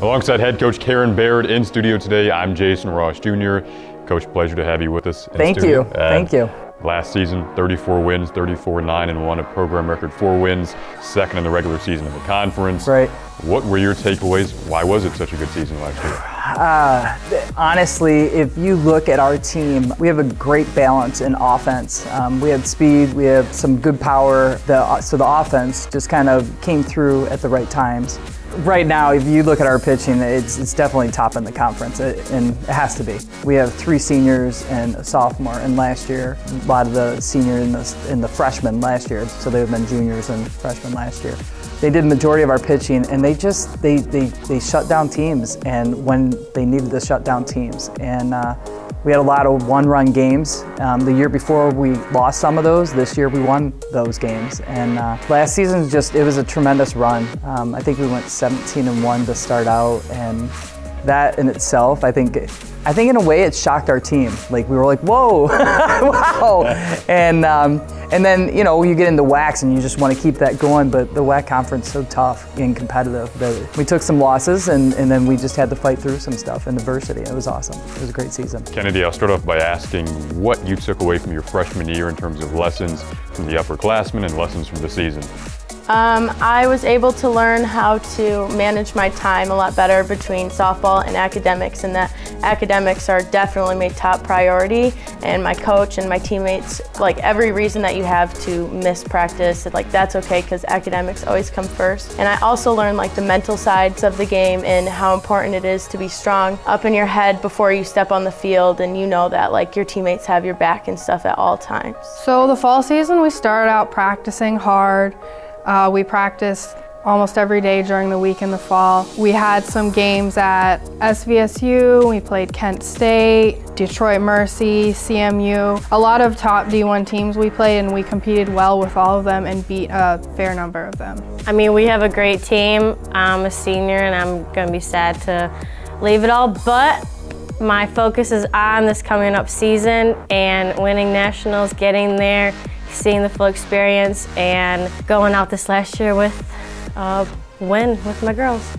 Alongside head coach Karen Baird in studio today, I'm Jason Ross Jr. Coach, pleasure to have you with us. Thank studio. you. Uh, Thank you. Last season, 34 wins, 34 9 and 1, a program record four wins, second in the regular season of the conference. Right. What were your takeaways? Why was it such a good season last year? Uh, honestly, if you look at our team, we have a great balance in offense. Um, we had speed, we have some good power. The, so the offense just kind of came through at the right times. Right now, if you look at our pitching, it's, it's definitely top in the conference, and it has to be. We have three seniors and a sophomore, and last year, a lot of the seniors and the, and the freshmen last year, so they've been juniors and freshmen last year. They did the majority of our pitching, and they just they they, they shut down teams, and when they needed to shut down teams, and. Uh, we had a lot of one-run games. Um, the year before we lost some of those. This year we won those games. And uh, last season just it was a tremendous run. Um, I think we went 17 and one to start out, and that in itself, I think, I think in a way it shocked our team. Like we were like, whoa, wow, and um, and then you know you get into WHACs and you just want to keep that going. But the WHAC conference so tough and competitive that we took some losses and, and then we just had to fight through some stuff and adversity. It was awesome. It was a great season. Kennedy, I'll start off by asking what you took away from your freshman year in terms of lessons from the upperclassmen and lessons from the season. Um, I was able to learn how to manage my time a lot better between softball and academics and that academics are definitely my top priority and my coach and my teammates, like every reason that you have to miss practice, like that's okay because academics always come first. And I also learned like the mental sides of the game and how important it is to be strong up in your head before you step on the field and you know that like your teammates have your back and stuff at all times. So the fall season we started out practicing hard. Uh, we practiced almost every day during the week in the fall. We had some games at SVSU, we played Kent State, Detroit Mercy, CMU. A lot of top D1 teams we played and we competed well with all of them and beat a fair number of them. I mean, we have a great team. I'm a senior and I'm gonna be sad to leave it all, but my focus is on this coming up season and winning nationals, getting there, seeing the full experience and going out this last year with a win with my girls.